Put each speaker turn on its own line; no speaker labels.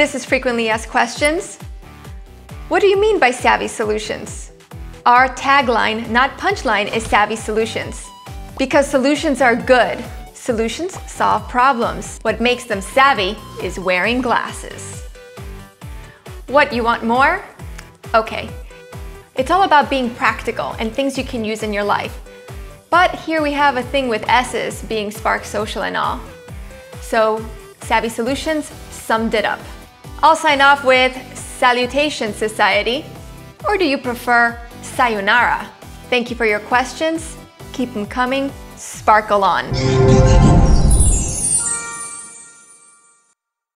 This is Frequently Asked Questions. What do you mean by savvy solutions? Our tagline, not punchline, is savvy solutions. Because solutions are good. Solutions solve problems. What makes them savvy is wearing glasses. What, you want more? Okay. It's all about being practical and things you can use in your life. But here we have a thing with S's being Spark Social and all. So, Savvy Solutions summed it up. I'll sign off with Salutation Society. Or do you prefer Sayonara? Thank you for your questions. Keep them coming. Sparkle on.